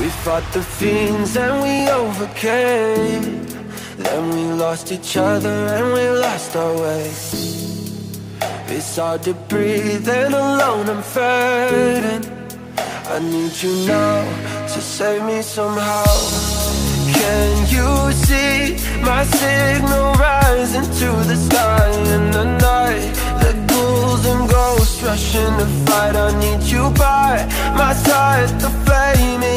We fought the fiends and we overcame. Then we lost each other and we lost our way It's hard to breathe and alone I'm fading. I need you now to save me somehow. Can you see my signal rising to the sky in the night? The ghouls and ghosts rushing to fight. I need you by my side The flame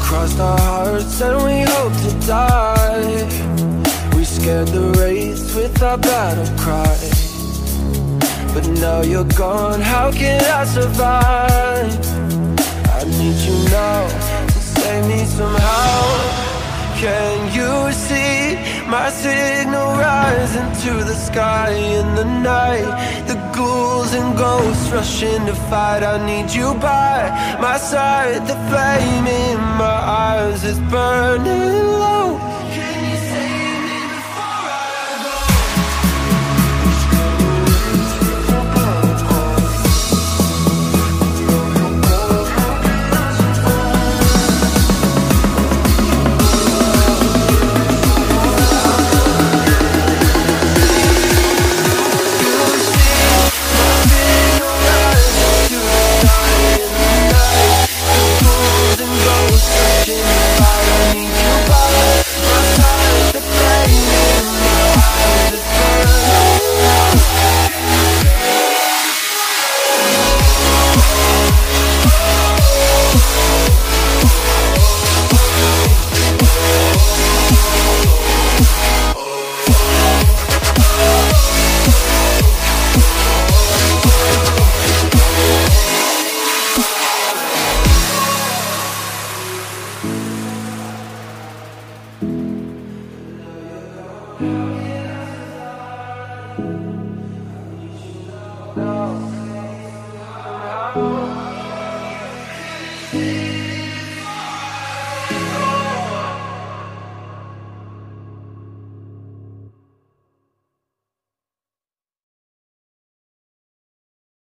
crossed our hearts and we hope to die. Scared the race with our battle cry. But now you're gone, how can I survive? I need you now to save me somehow. Can you see my signal rising to the sky in the night? The ghouls and ghosts rushing to fight. I need you by my side. The flame in my eyes is burning low. 아